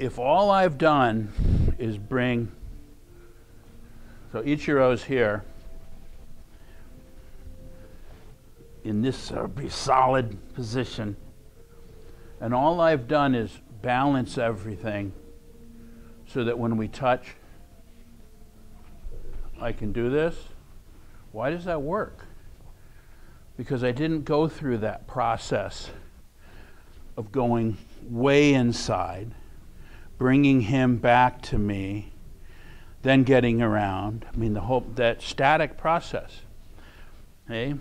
if all I've done is bring, so Ichiro's here, in this uh, solid position, and all I've done is balance everything so that when we touch, I can do this. Why does that work? Because I didn't go through that process of going way inside, bringing him back to me, then getting around. I mean, the whole that static process. Okay?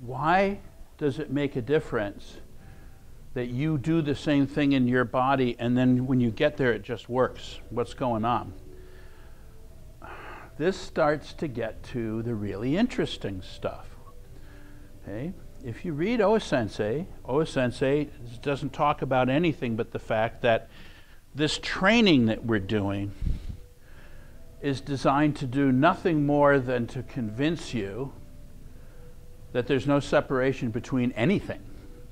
Why does it make a difference that you do the same thing in your body and then when you get there it just works? What's going on? This starts to get to the really interesting stuff. Okay? If you read O Sensei, O Sensei doesn't talk about anything but the fact that this training that we're doing is designed to do nothing more than to convince you that there's no separation between anything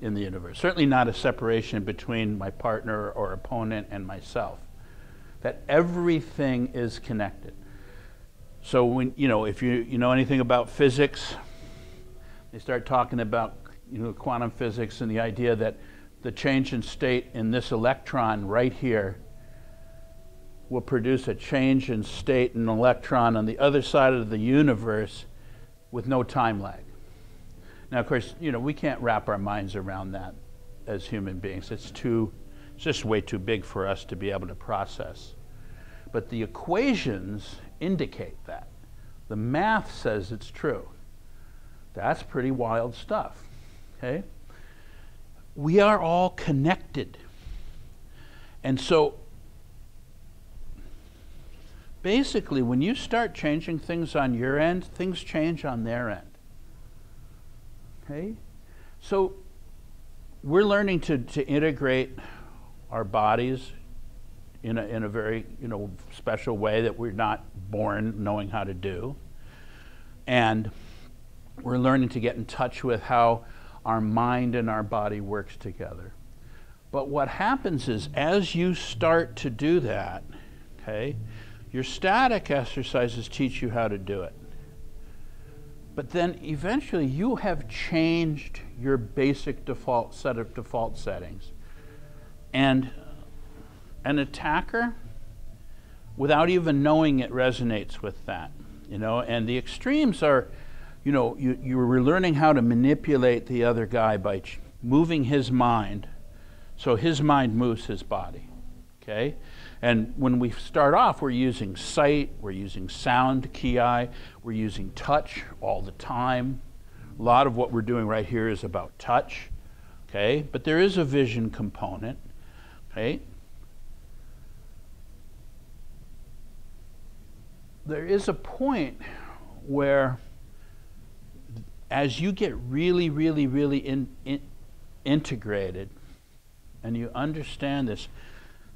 in the universe. Certainly not a separation between my partner or opponent and myself. That everything is connected. So when you know if you you know anything about physics, they start talking about you know quantum physics and the idea that the change in state in this electron right here will produce a change in state in an electron on the other side of the universe with no time lag. Now, of course, you know, we can't wrap our minds around that as human beings. It's too, it's just way too big for us to be able to process. But the equations indicate that. The math says it's true. That's pretty wild stuff. Okay? We are all connected. And so basically when you start changing things on your end, things change on their end. Okay? So we're learning to, to integrate our bodies in a, in a very you know, special way that we're not born knowing how to do. And we're learning to get in touch with how our mind and our body works together. But what happens is as you start to do that, okay, your static exercises teach you how to do it. But then eventually you have changed your basic default set of default settings. And an attacker, without even knowing it, resonates with that. You know, and the extremes are, you know, you, you're learning how to manipulate the other guy by moving his mind so his mind moves his body. Okay? And when we start off, we're using sight, we're using sound, ki, we're using touch all the time. A lot of what we're doing right here is about touch, okay? But there is a vision component, okay? There is a point where as you get really, really, really in, in, integrated and you understand this,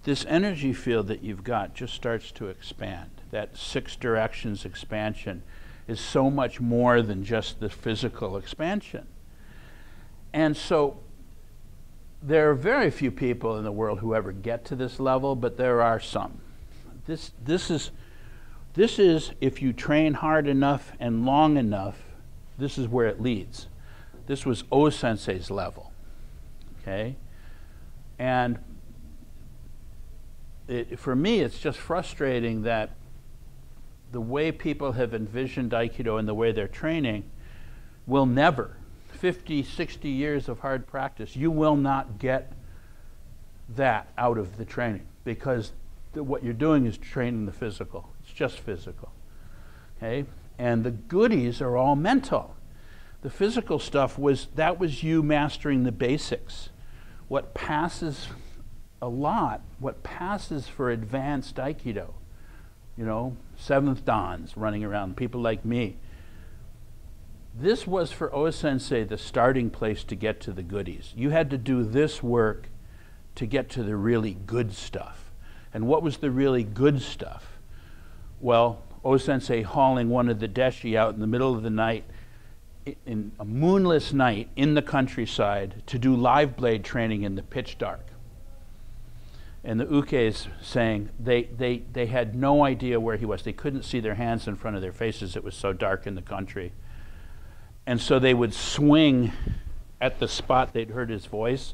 this energy field that you've got just starts to expand. That six directions expansion is so much more than just the physical expansion. And so there are very few people in the world who ever get to this level, but there are some. This, this, is, this is, if you train hard enough and long enough, this is where it leads. This was O Sensei's level. Okay? And it, for me, it's just frustrating that the way people have envisioned Aikido and the way they're training will never, 50, 60 years of hard practice, you will not get that out of the training because the, what you're doing is training the physical. It's just physical. Okay? And the goodies are all mental. The physical stuff was that was you mastering the basics. What passes a lot what passes for advanced Aikido. You know, seventh Dans running around, people like me. This was for O Sensei the starting place to get to the goodies. You had to do this work to get to the really good stuff. And what was the really good stuff? Well, O Sensei hauling one of the deshi out in the middle of the night, in a moonless night in the countryside, to do live blade training in the pitch dark and the ukes saying they, they, they had no idea where he was. They couldn't see their hands in front of their faces. It was so dark in the country. And so they would swing at the spot they'd heard his voice.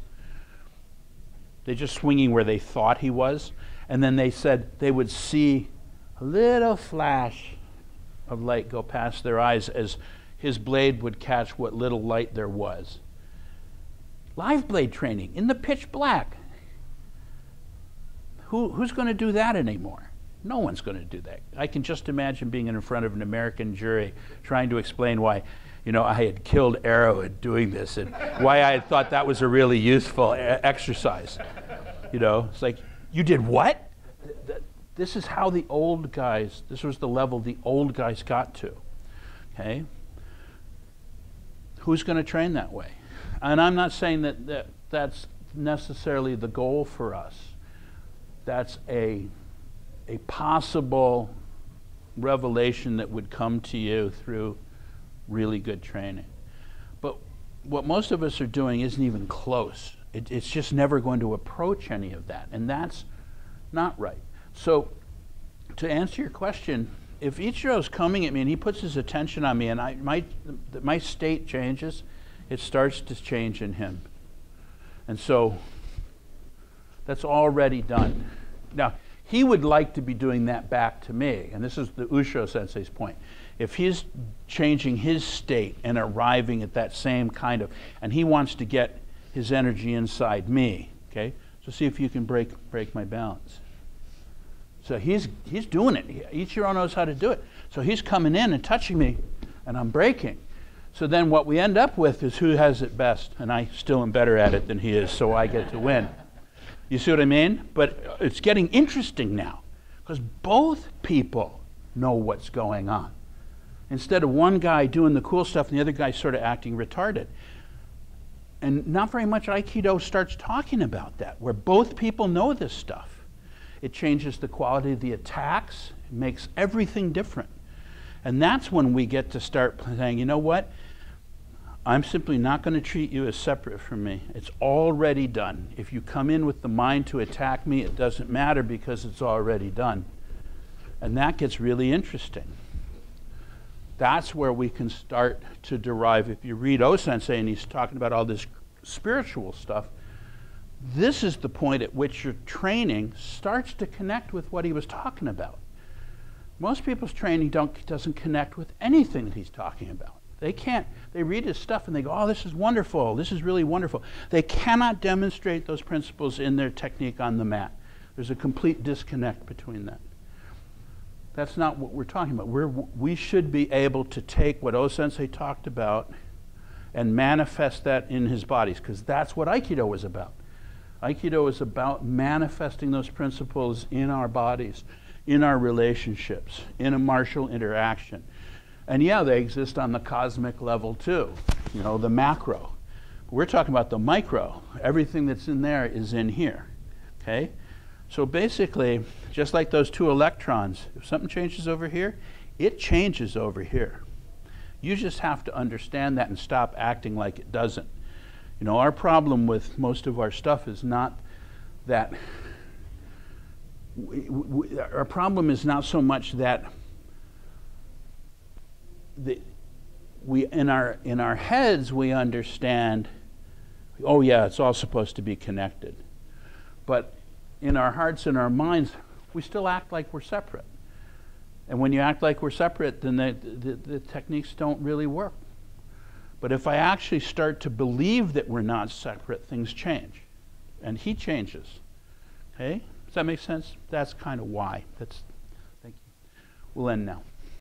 They're just swinging where they thought he was. And then they said they would see a little flash of light go past their eyes as his blade would catch what little light there was. Live blade training in the pitch black. Who, who's going to do that anymore? No one's going to do that. I can just imagine being in front of an American jury trying to explain why, you know, I had killed Arrowhead doing this and why I had thought that was a really useful exercise. You know, it's like, you did what? This is how the old guys, this was the level the old guys got to. Okay? Who's going to train that way? And I'm not saying that, that that's necessarily the goal for us. That's a, a possible revelation that would come to you through really good training. But what most of us are doing isn't even close. It, it's just never going to approach any of that. And that's not right. So, to answer your question, if Ichiro's coming at me and he puts his attention on me and I, my, my state changes, it starts to change in him. And so that's already done. Now, he would like to be doing that back to me. And this is the Usho sensei's point. If he's changing his state and arriving at that same kind of, and he wants to get his energy inside me, okay? So see if you can break, break my balance. So he's, he's doing it. Ichiro knows how to do it. So he's coming in and touching me, and I'm breaking. So then what we end up with is who has it best, and I still am better at it than he is, so I get to win. You see what I mean? But it's getting interesting now because both people know what's going on. Instead of one guy doing the cool stuff and the other guy sort of acting retarded. And not very much Aikido starts talking about that, where both people know this stuff. It changes the quality of the attacks, it makes everything different. And that's when we get to start saying, you know what? I'm simply not going to treat you as separate from me. It's already done. If you come in with the mind to attack me, it doesn't matter because it's already done. And that gets really interesting. That's where we can start to derive. If you read O Sensei and he's talking about all this spiritual stuff, this is the point at which your training starts to connect with what he was talking about. Most people's training doesn't connect with anything that he's talking about. They can't, they read his stuff and they go, oh, this is wonderful, this is really wonderful. They cannot demonstrate those principles in their technique on the mat. There's a complete disconnect between that. That's not what we're talking about. We're, we should be able to take what O Sensei talked about and manifest that in his bodies, because that's what Aikido was about. Aikido is about manifesting those principles in our bodies, in our relationships, in a martial interaction. And yeah, they exist on the cosmic level too, you know, the macro. We're talking about the micro. Everything that's in there is in here. Okay? So basically, just like those two electrons, if something changes over here, it changes over here. You just have to understand that and stop acting like it doesn't. You know, our problem with most of our stuff is not that. We, we, our problem is not so much that the, we in our in our heads we understand. Oh yeah, it's all supposed to be connected, but in our hearts and our minds, we still act like we're separate. And when you act like we're separate, then the, the, the techniques don't really work. But if I actually start to believe that we're not separate, things change. And he changes. Okay? Does that make sense? That's kind of why. That's thank you. We'll end now.